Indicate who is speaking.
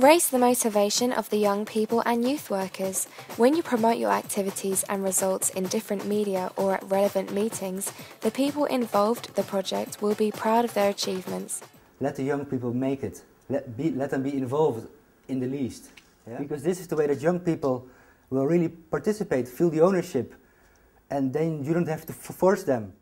Speaker 1: Raise the motivation of the young people and youth workers. When you promote your activities and results in different media or at relevant meetings, the people involved the project will be proud of their achievements.
Speaker 2: Let the young people make it. Let, be, let them be involved in the least. Yeah? Because this is the way that young people will really participate, feel the ownership, and then you don't have to force them.